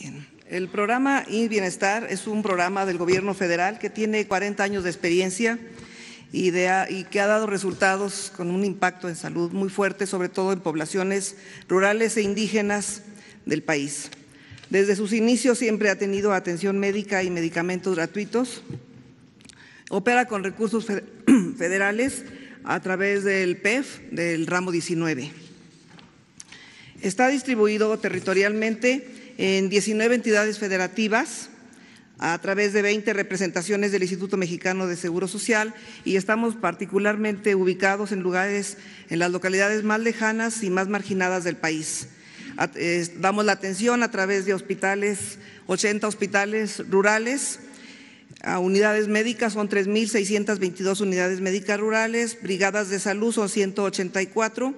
Bien. El programa y Bienestar es un programa del gobierno federal que tiene 40 años de experiencia y, de, y, que ha dado resultados con un impacto en salud muy fuerte, sobre todo en poblaciones rurales e indígenas del país. Desde sus inicios siempre ha tenido atención médica y medicamentos gratuitos. Opera con recursos federales a través del PEF del ramo 19. Está distribuido territorialmente en 19 entidades federativas a través de 20 representaciones del Instituto Mexicano de Seguro Social y estamos particularmente ubicados en lugares, en las localidades más lejanas y más marginadas del país. Damos la atención a través de hospitales, 80 hospitales rurales, a unidades médicas son 3.622 unidades médicas rurales, brigadas de salud son 184,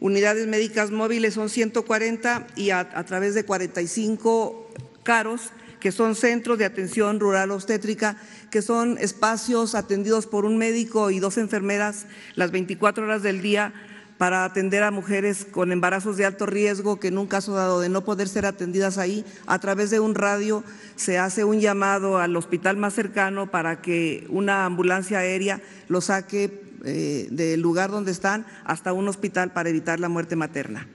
unidades médicas móviles son 140 y a, a través de 45 caros que son centros de atención rural obstétrica, que son espacios atendidos por un médico y dos enfermeras las 24 horas del día para atender a mujeres con embarazos de alto riesgo que en un caso dado de no poder ser atendidas ahí, a través de un radio se hace un llamado al hospital más cercano para que una ambulancia aérea lo saque eh, del lugar donde están hasta un hospital para evitar la muerte materna.